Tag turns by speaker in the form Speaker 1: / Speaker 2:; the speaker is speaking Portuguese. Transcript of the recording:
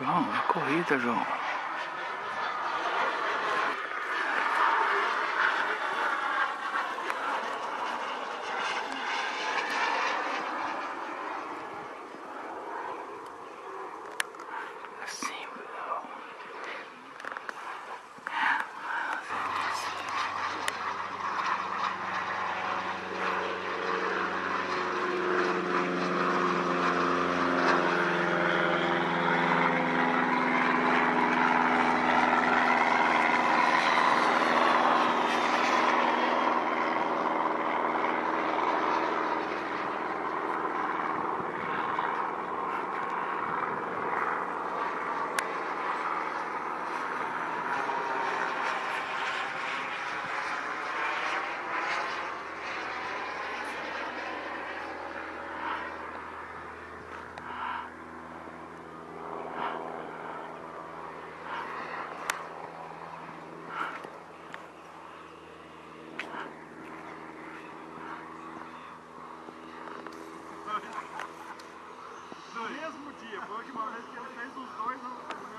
Speaker 1: Não, é corrida, João.
Speaker 2: mesmo dia. Foi a última vez que ele fez os dois.